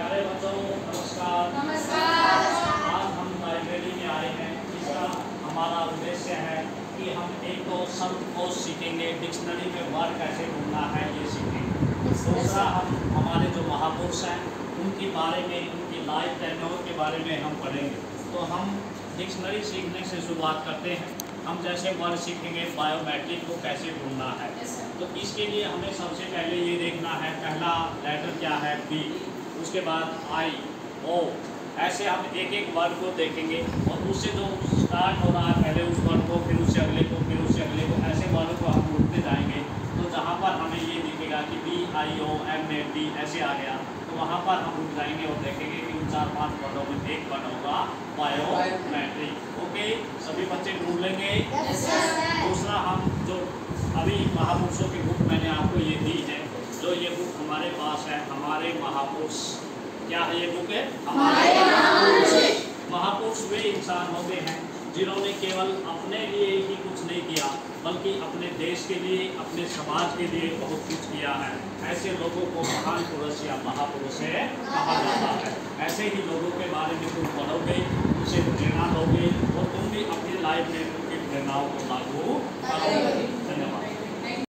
प्यारे बच्चों नमस्कार। नमस्कार। आज हम लाइब्रेरी में आए हैं इसका हमारा उद्देश्य है कि हम एक तो शब्द को सीखेंगे। डिक्शनरी में वर्ड कैसे ढूंढना है ये सीखेंगे। दूसरा हम हमारे जो महापुरुष हैं उनके बारे में उनकी लाइफ टेन्योर के बारे में हम पढ़ेंगे। तो हम डिक्शनरी सीखने से शुरुआत करते हैं। हम जैसे वर्ड सीखेंगे बायोमेट्रिक को कैसे ढूंढना है। तो इसके लिए हमें सबसे पहले ये देखना है पहला लेटर क्या है? बी उसके बाद आई ओ ऐसे हम एक एक वर्ड को देखेंगे और उससे जो स्टार्ट हो रहा है पहले उस वर्ड को फिर उससे अगले को फिर उससे अगले को ऐसे वर्ड को हम ढूंढते जाएँगे। तो जहाँ पर हमें ये दिखेगा कि B I O M A D ऐसे आ गया तो वहाँ पर हम रुक जाएँगे और देखेंगे कि उन चार पाँच वर्डों में एक वर्ड होगा बायोमेट्रिक ओके सभी बच्चे ढूंढ लेंगे। दूसरा हम जो अभी महापुरुषों के बुक मैंने आपको ये दी जो ये बुक हमारे पास है हमारे महापुरुष। क्या है ये बुक है? हमारे महापुरुष। महापुरुष वे इंसान होते हैं जिन्होंने केवल अपने लिए ही कुछ नहीं किया बल्कि अपने देश के लिए अपने समाज के लिए बहुत कुछ किया है। ऐसे लोगों को महान पुरुष या महापुरुष है कहा जाता है। ऐसे ही लोगों के बारे में तुम पढ़ोगे उसे प्रेरणा दोगे और तुम भी अपनी लाइफ में उनकी प्रेरणाओं को लागू